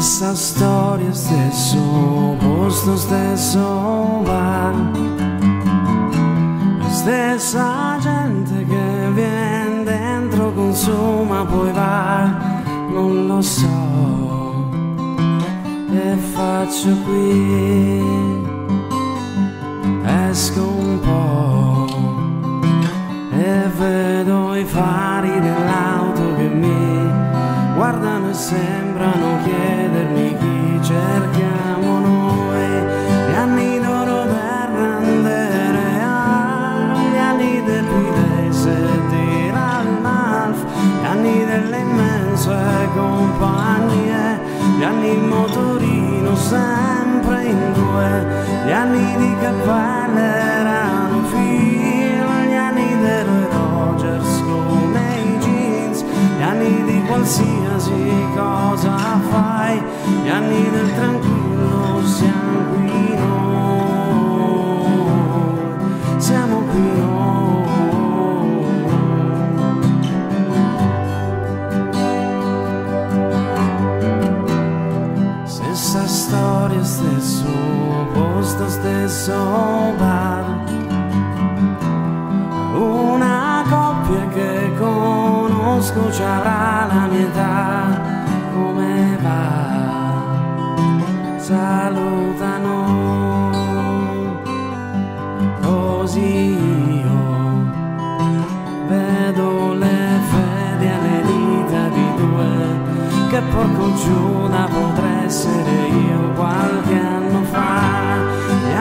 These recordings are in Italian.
Stessa storia, stesso posto, stesso bar. Stessa gente che viene dentro, consuma, poi va. Non lo so che faccio qui. Esco un po' e vedo i fari dell'auto che mi guardano e sembrano chiedermi immense compagnie, gli anni in motorino sempre in due, gli anni di cappelle erano film, gli anni dei Rogers come i jeans, gli anni di qualsiasi cosa fai, gli anni del tranquillo stesso bar. Una coppia che conosco ci avrà la mia età. Come va? Salutano. Così io vedo le fedi alle di due che porco Giuda potrei essere io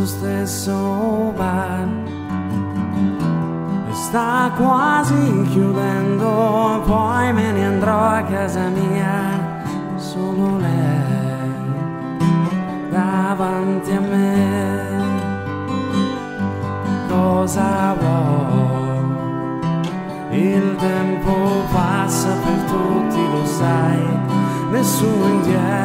posto, stesso bar. Sta quasi chiudendo, poi me ne andrò a casa mia. Solo lei davanti a me. Cosa vuoi? Il tempo passa per tutti, lo sai, nessuno indietro